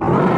you